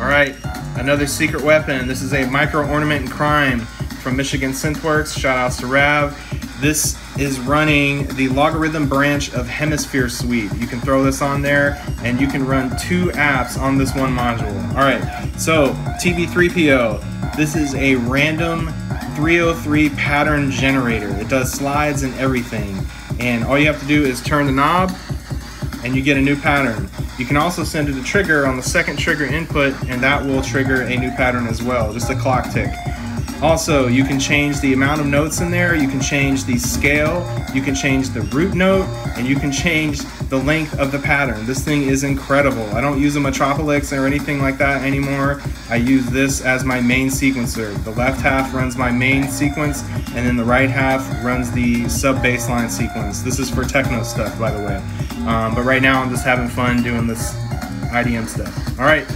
All right, another secret weapon. This is a micro Ornament and Crime from Michigan Synthworks. Shout outs to Rav. This is running the logarithm branch of Hemisphere Suite. You can throw this on there and you can run two apps on this one module. All right, so TB3PO. This is a random 303 pattern generator. It does slides and everything. And all you have to do is turn the knob and you get a new pattern. You can also send it a trigger on the second trigger input and that will trigger a new pattern as well, just a clock tick. Also, you can change the amount of notes in there, you can change the scale, you can change the root note, and you can change the length of the pattern. This thing is incredible. I don't use a Metropolix or anything like that anymore. I use this as my main sequencer. The left half runs my main sequence, and then the right half runs the sub bassline sequence. This is for techno stuff, by the way. Um, but right now, I'm just having fun doing this IDM stuff. All right.